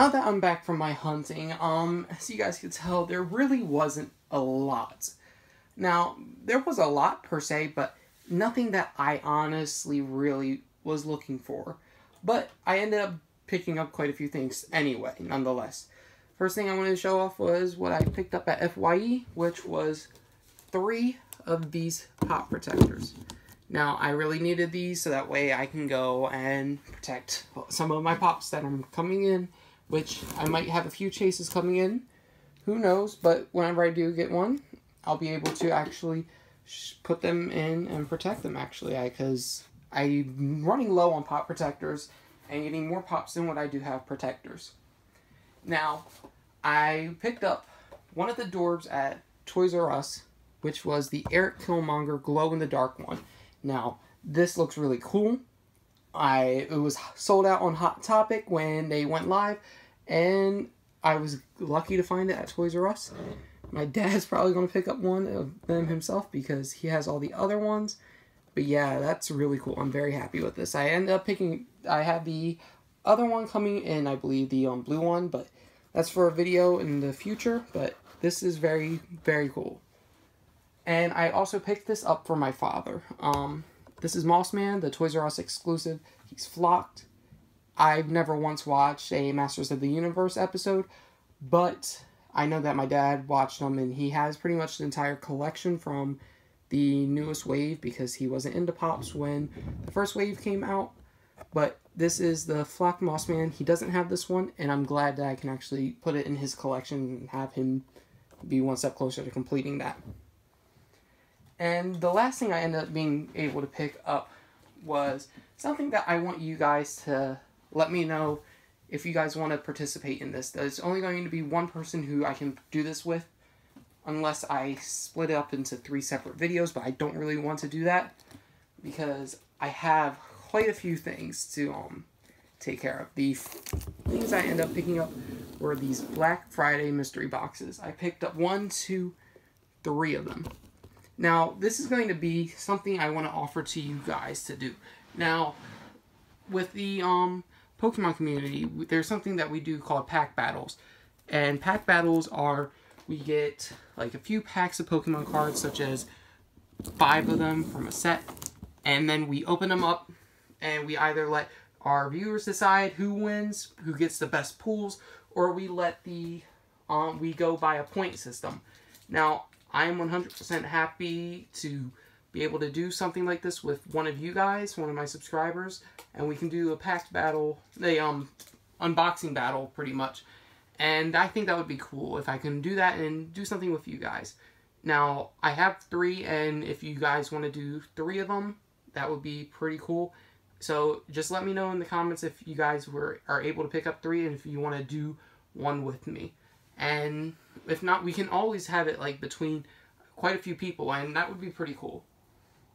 now that I'm back from my hunting, um, as you guys can tell, there really wasn't a lot. Now, there was a lot per se, but nothing that I honestly really was looking for. But I ended up picking up quite a few things anyway, nonetheless. First thing I wanted to show off was what I picked up at FYE, which was three of these pop protectors. Now, I really needed these so that way I can go and protect some of my pops that I'm coming in, which I might have a few chases coming in. Who knows, but whenever I do get one, I'll be able to actually put them in and protect them actually because I'm running low on pop protectors and getting more pops than what I do have protectors. Now, I picked up one of the Dorbz at Toys R Us, which was the Eric Killmonger glow in the dark one. Now, this looks really cool. I it was sold out on Hot Topic when they went live, and I was lucky to find it at Toys R Us. My dad's probably going to pick up one of them himself because he has all the other ones. But yeah, that's really cool. I'm very happy with this. I ended up picking. I have the other one coming in, I believe, the um, blue one, but that's for a video in the future. But this is very, very cool. And I also picked this up for my father. Um, this is Moss Man, the Toys R Us exclusive. He's flocked. I've never once watched a Masters of the Universe episode, but I know that my dad watched them and he has pretty much the entire collection from the newest wave because he wasn't into Pops when the first wave came out. But this is the Flock Moss Man. He doesn't have this one, and I'm glad that I can actually put it in his collection and have him be one step closer to completing that. And the last thing I ended up being able to pick up was something that I want you guys to let me know if you guys want to participate in this. There's only going to be one person who I can do this with, unless I split it up into three separate videos, but I don't really want to do that because I have quite a few things to um take care of. The things I end up picking up were these Black Friday mystery boxes. I picked up one, two, three of them. Now, this is going to be something I want to offer to you guys to do. Now, with the um Pokemon community, there's something that we do called pack battles. And pack battles are we get like a few packs of Pokemon cards, such as five of them from a set, and then we open them up and we either let our viewers decide who wins, who gets the best pools, or we let the um, we go by a point system. Now, I am 100% happy to be able to do something like this with one of you guys, one of my subscribers, and we can do a packed battle, a um, unboxing battle, pretty much. And I think that would be cool if I can do that and do something with you guys. Now, I have three, and if you guys want to do three of them, that would be pretty cool. So just let me know in the comments if you guys were are able to pick up three and if you want to do one with me. And if not, we can always have it like between quite a few people, and that would be pretty cool.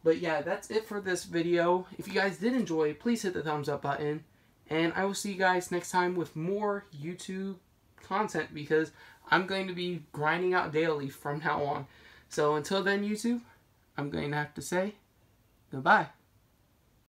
But yeah, that's it for this video. If you guys did enjoy, please hit the thumbs up button. And I will see you guys next time with more YouTube content because I'm going to be grinding out daily from now on. So until then, YouTube, I'm going to have to say goodbye.